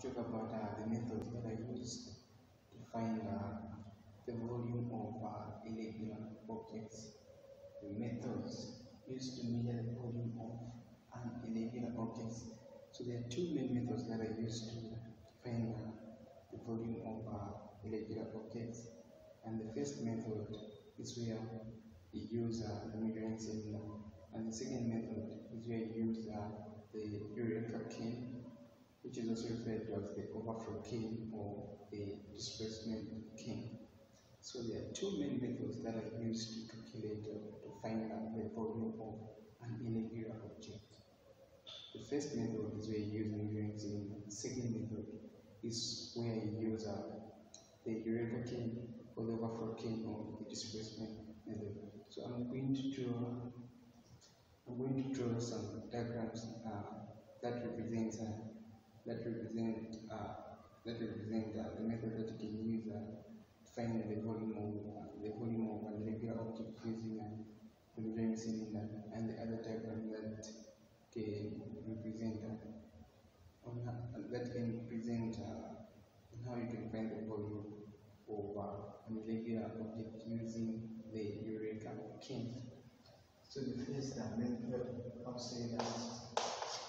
talk about uh, the methods that are used to find uh, the volume of uh, irregular objects. The methods used to measure the volume of an irregular objects. So there are two main methods that are used to find the volume of irregular objects. And the first method is where you use uh, the measuring cylinder, and the second method is where you use uh, the Eureka can, which is also referred to as the overflow can or the displacement can. So there are two main methods that are used to calculate uh, to find out the volume of an irregular object. The first method is where you use measuring. The second method is where you use uh, the Eureka can or the overflow can or the displacement method. So I'm going to draw I'm going to draw some diagrams uh, that represent uh, that represent uh, that represent uh, the method that you can use uh, to find the volume of uh, the volume of an irregular object using uh, the measuring cylinder, and the other diagram that can represent uh, that can represent uh, how you can find the volume of uh, an irregular object using the Eureka can. So the first uh, method, I'll say that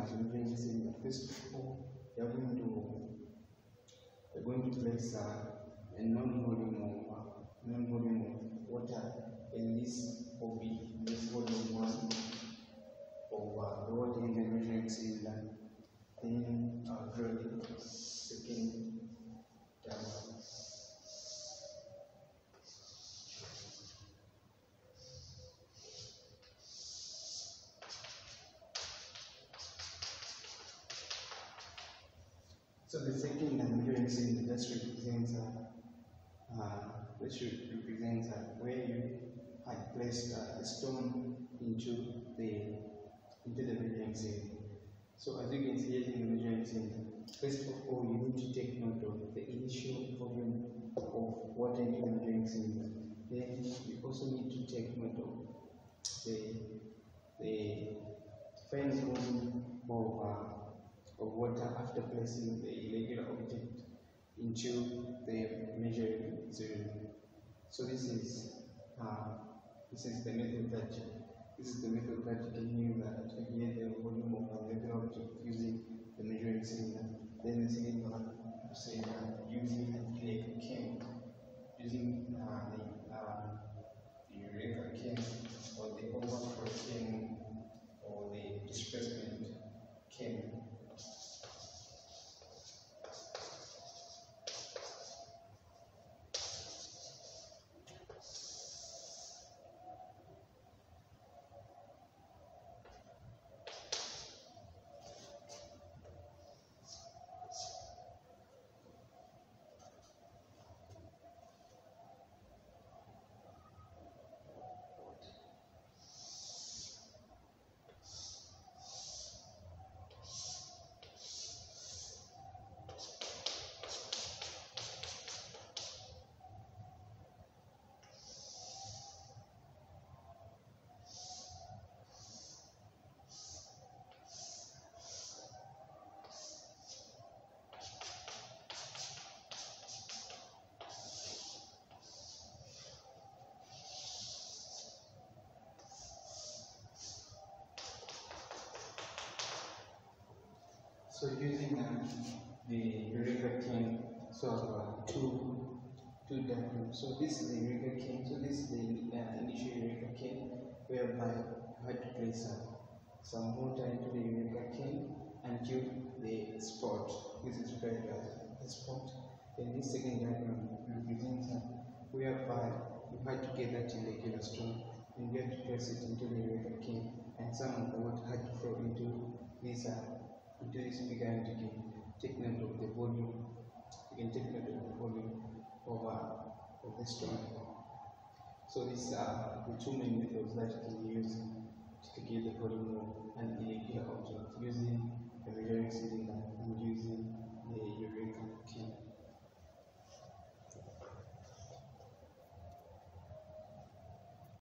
you're using the measuring cylinder, first of all, you're going to they're going to place uh, a non-volume So the uh, measuring cylinder just represents uh, uh, which represents uh, where you had placed uh, a stone into the into the measuring cylinder. So as you can see here in the measuring cylinder, first of all you need to take note of the initial volume of water into the measuring cylinder. Then you also need to take note of the the final volume of uh, of water after placing the irregular object into the measuring cylinder. So this is uh, this is the method that this is the method that you can use uh, to get the volume of an irregular object using the measuring cylinder. Then the say uh, using an Eureka can, using uh, the uh, the Eureka can or the overflow can or the displacement So using uh, the Eureka can, so uh, two two diagrams. So this is the Eureka can. So this is the uh, initial Eureka can, whereby you had to place uh, some water into the Eureka can until the spot. This is to as the spot. Then this second diagram represents uh, whereby you had to get that irregular stone and you had to press it into the river king, and some of the water had to flow into this uh, figure, and you can take note of the volume. You can take note of the volume of, uh, of the stone. So these are the two main methods that you can use to get the volume of an irregular object